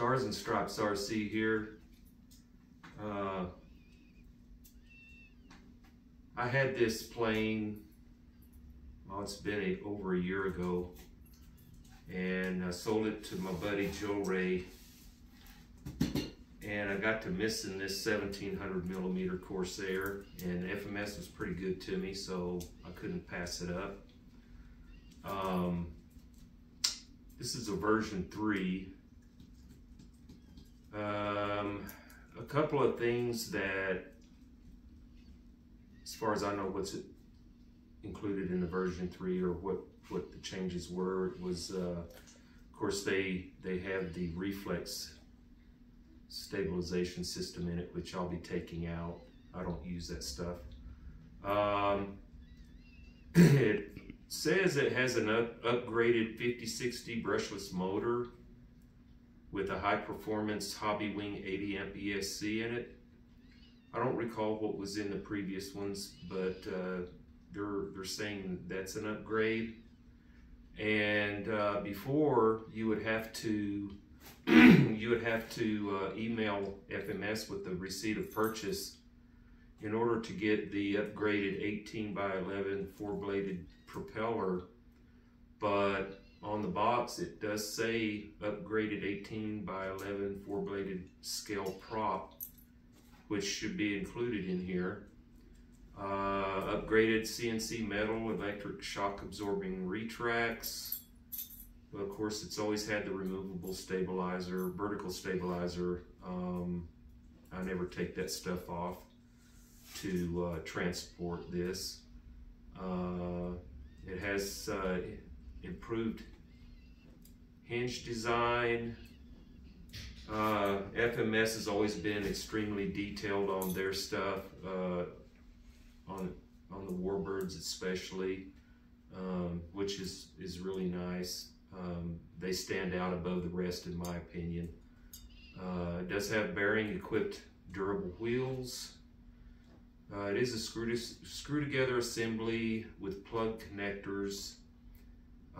Stars and Stripes RC here. Uh, I had this plane, well, it's been a, over a year ago, and I sold it to my buddy Joe Ray. And I got to missing this 1700 millimeter Corsair, and FMS was pretty good to me, so I couldn't pass it up. Um, this is a version 3 um, a couple of things that, as far as I know, what's included in the version three or what what the changes were was, uh, of course, they they have the reflex stabilization system in it, which I'll be taking out. I don't use that stuff. Um, it says it has an up, upgraded 5060 brushless motor with a high performance Hobbywing 80 amp ESC in it. I don't recall what was in the previous ones, but uh, they're, they're saying that's an upgrade. And uh, before you would have to you would have to uh, email FMS with the receipt of purchase in order to get the upgraded 18 by 11 four bladed propeller. But on the box it does say upgraded 18 by 11 four bladed scale prop which should be included in here. Uh, upgraded CNC metal electric shock absorbing retracts. Well, of course it's always had the removable stabilizer vertical stabilizer. Um, I never take that stuff off to uh, transport this. Uh, it has uh, improved hinge design. Uh, FMS has always been extremely detailed on their stuff, uh, on on the Warbirds especially, um, which is is really nice. Um, they stand out above the rest in my opinion. Uh, it does have bearing equipped durable wheels. Uh, it is a screw, to, screw together assembly with plug connectors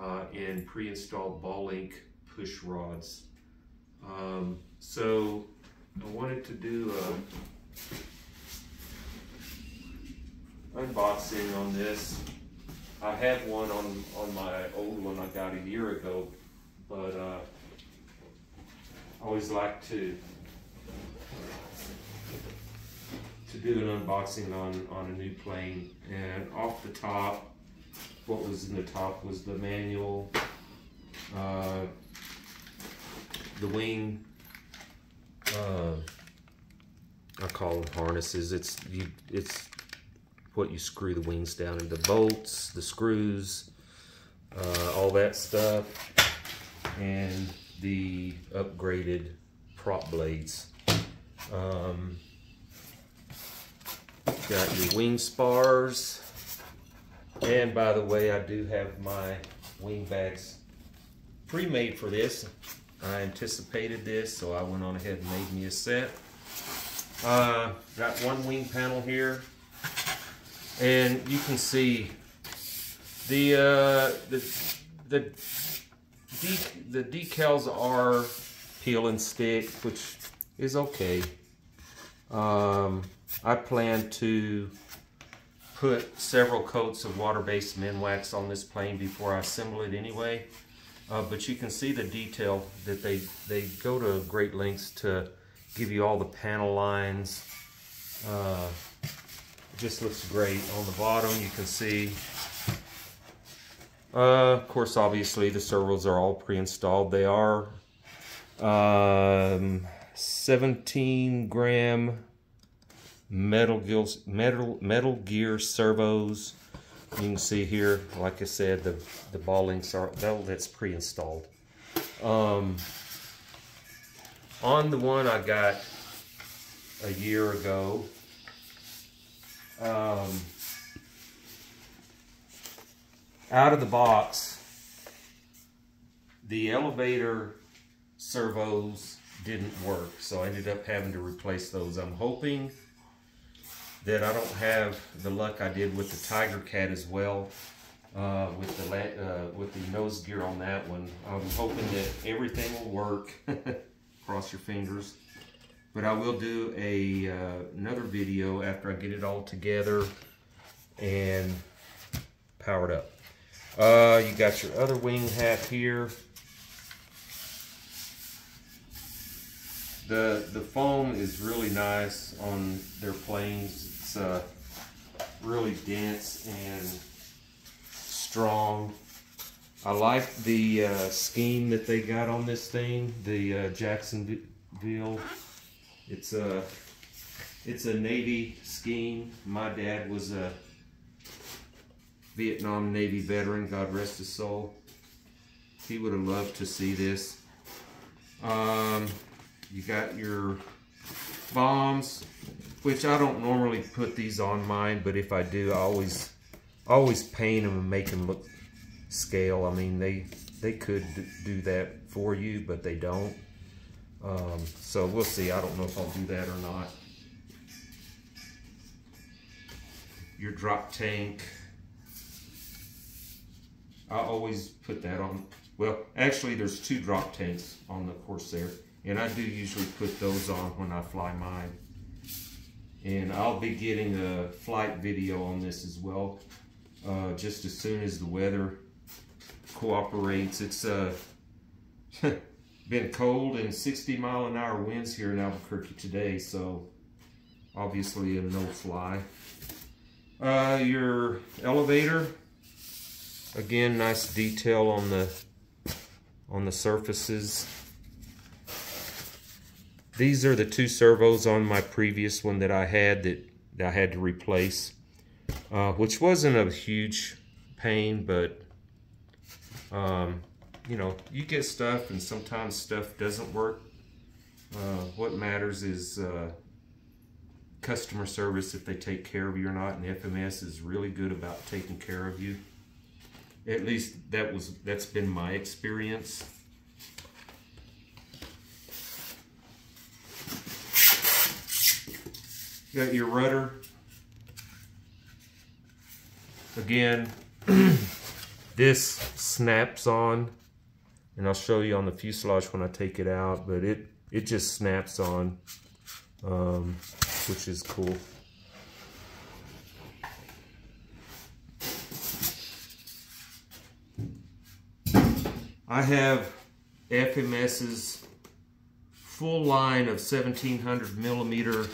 uh, and pre-installed ball link push rods. Um, so I wanted to do a unboxing on this. I have one on, on my old one I got a year ago, but uh, I always like to to do an unboxing on, on a new plane. And off the top, what was in the top was the manual, uh, the wing, uh, I call them harnesses. It's you. It's what you screw the wings down into bolts, the screws, uh, all that stuff, and the upgraded prop blades. Um, got your wing spars. And by the way, I do have my wing bags pre-made for this. I anticipated this, so I went on ahead and made me a set. Uh, got one wing panel here, and you can see the uh, the the de the decals are peel and stick, which is okay. Um, I plan to put several coats of water-based Minwax on this plane before I assemble it anyway. Uh, but you can see the detail that they, they go to great lengths to give you all the panel lines. Uh, just looks great. On the bottom you can see, uh, of course obviously the servos are all pre-installed. They are um, 17 gram metal, metal, metal gear servos. You can see here, like I said, the, the ball links are, that, that's pre-installed. Um, on the one I got a year ago, um, out of the box, the elevator servos didn't work, so I ended up having to replace those. I'm hoping that I don't have the luck I did with the Tigercat as well. Uh, with the uh, with the nose gear on that one, I'm hoping that everything will work. cross your fingers. But I will do a uh, another video after I get it all together and powered up. Uh, you got your other wing hat here. The the foam is really nice on their planes. It's uh, really dense and strong. I like the uh, scheme that they got on this thing, the uh, Jacksonville. It's a it's a Navy scheme. My dad was a Vietnam Navy veteran, God rest his soul. He would have loved to see this. Um, you got your bombs, which I don't normally put these on mine, but if I do, I always always paint them and make them look scale. I mean, they they could do that for you, but they don't. Um, so we'll see. I don't know if I'll do that or not. Your drop tank. I always put that on. Well, actually, there's two drop tanks on the Corsair, and I do usually put those on when I fly mine. And I'll be getting a flight video on this as well, uh, just as soon as the weather cooperates. It's uh, been cold and 60 mile an hour winds here in Albuquerque today, so obviously a no fly. Uh, your elevator, again, nice detail on the on the surfaces. These are the two servos on my previous one that I had that, that I had to replace, uh, which wasn't a huge pain, but um, you know, you get stuff and sometimes stuff doesn't work. Uh, what matters is uh, customer service, if they take care of you or not, and the FMS is really good about taking care of you. At least that was that's been my experience. Got your rudder. Again, this snaps on and I'll show you on the fuselage when I take it out, but it, it just snaps on, um, which is cool. I have FMS's full line of 1700 millimeter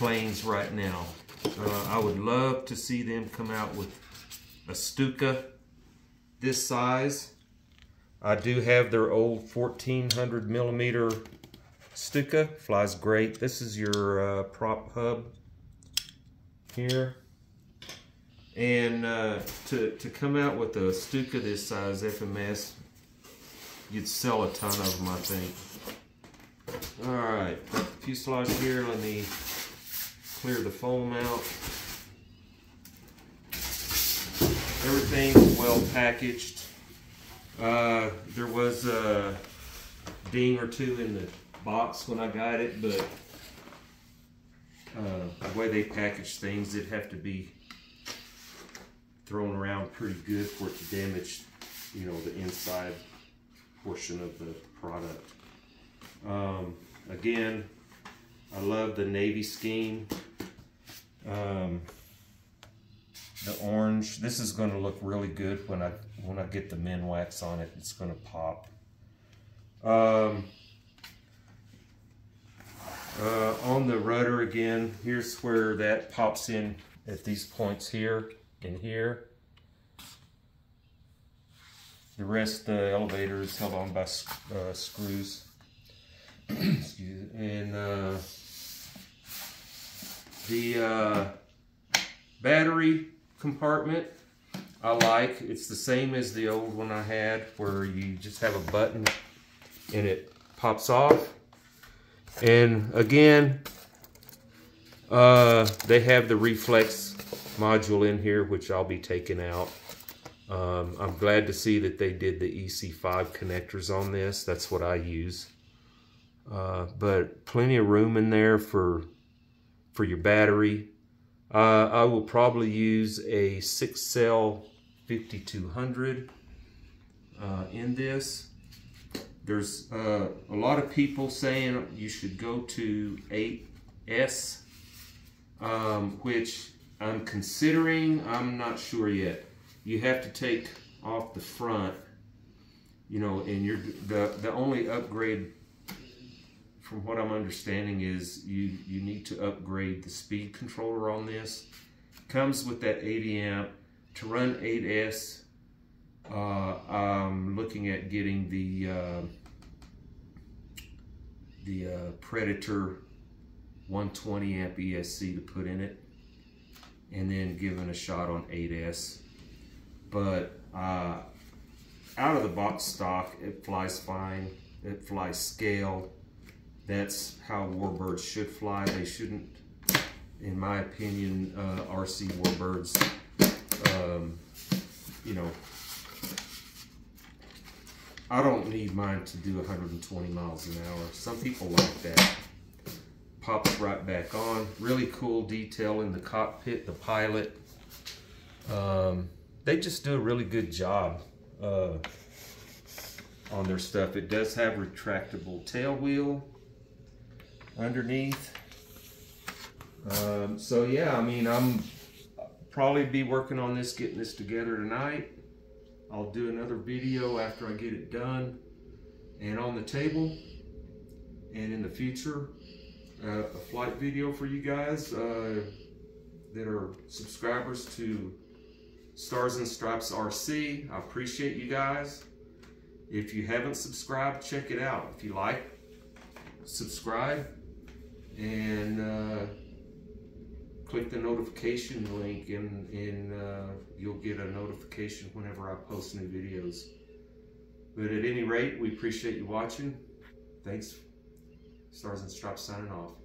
planes right now. Uh, I would love to see them come out with a Stuka this size I do have their old 1400 millimeter Stuka, flies great. This is your uh, prop hub here. And uh, to, to come out with a Stuka this size FMS, you'd sell a ton of them, I think. All right, a few fuselage here. Let me clear the foam out. Everything's well packaged. Uh, there was a ding or two in the box when I got it, but uh, the way they package things, it'd have to be thrown around pretty good for it to damage, you know, the inside portion of the product. Um, again, I love the navy scheme. Um, the orange. This is going to look really good when I when I get the Minwax on it. It's going to pop. Um, uh, on the rudder again, here's where that pops in at these points here and here. The rest, the elevator is held on by uh, screws. And uh, the uh, battery compartment I like. It's the same as the old one I had where you just have a button and it pops off. And again, uh, they have the reflex module in here, which I'll be taking out. Um, I'm glad to see that they did the EC5 connectors on this. That's what I use. Uh, but plenty of room in there for for your battery. Uh, I will probably use a six cell 5200 uh, in this. there's uh, a lot of people saying you should go to 8S, um, which I'm considering. I'm not sure yet. You have to take off the front, you know, and you're the the only upgrade from what I'm understanding is you you need to upgrade the speed controller on this. Comes with that 80 amp to run 8S. Uh, I'm looking at getting the uh, the uh, Predator 120 amp ESC to put in it, and then giving a shot on 8S. But uh, out of the box stock, it flies fine. It flies scale. That's how warbirds should fly. They shouldn't, in my opinion, uh, RC warbirds, um, you know, I don't need mine to do 120 miles an hour. Some people like that. Pops right back on. Really cool detail in the cockpit, the pilot. Um, they just do a really good job uh, on their stuff. It does have retractable tail wheel underneath. Um, so yeah, I mean, I'm probably be working on this, getting this together tonight. I'll do another video after I get it done and on the table. And in the future, uh, a flight video for you guys uh, that are subscribers to Stars and Stripes RC. I appreciate you guys. If you haven't subscribed, check it out. If you like, subscribe and uh, click the notification link and, and uh, you'll get a notification whenever I post new videos. But at any rate, we appreciate you watching. Thanks. Stars and Stripes signing off.